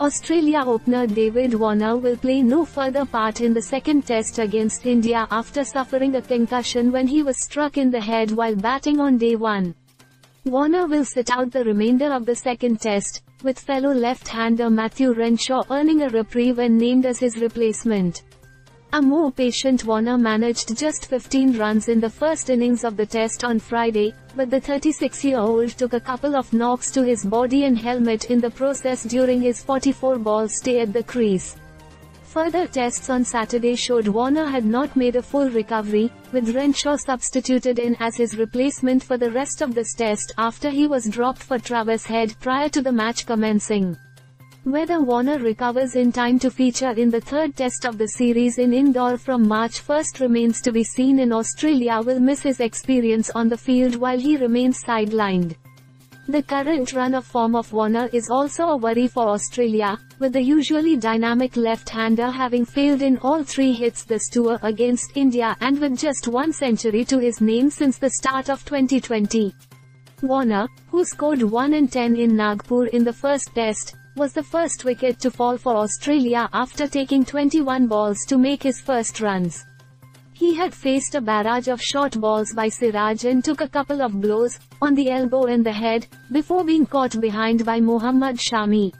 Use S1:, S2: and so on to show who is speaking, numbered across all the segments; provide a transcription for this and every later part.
S1: Australia opener David Warner will play no further part in the second test against India after suffering a concussion when he was struck in the head while batting on day one. Warner will sit out the remainder of the second test, with fellow left-hander Matthew Renshaw earning a reprieve and named as his replacement. A more patient Warner managed just 15 runs in the first innings of the test on Friday, but the 36-year-old took a couple of knocks to his body and helmet in the process during his 44-ball stay at the crease. Further tests on Saturday showed Warner had not made a full recovery, with Renshaw substituted in as his replacement for the rest of this test after he was dropped for Travis Head prior to the match commencing. Whether Warner recovers in time to feature in the third test of the series in Indore from March 1 remains to be seen in Australia will miss his experience on the field while he remains sidelined. The current run of form of Warner is also a worry for Australia, with the usually dynamic left-hander having failed in all three hits this tour against India and with just one century to his name since the start of 2020. Warner, who scored 1 and 10 in Nagpur in the first test, was the first wicket to fall for Australia after taking 21 balls to make his first runs. He had faced a barrage of short balls by Siraj and took a couple of blows, on the elbow and the head, before being caught behind by Mohammad Shami.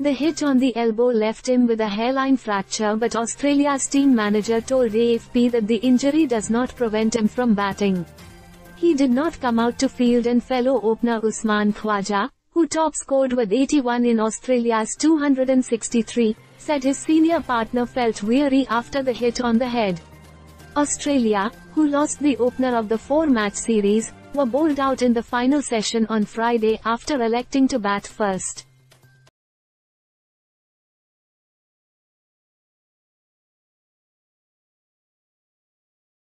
S1: The hit on the elbow left him with a hairline fracture but Australia's team manager told AFP that the injury does not prevent him from batting. He did not come out to field and fellow opener Usman Khawaja, who top scored with 81 in Australia's 263, said his senior partner felt weary after the hit on the head. Australia, who lost the opener of the four-match series, were bowled out in the final session on Friday after electing to bat first.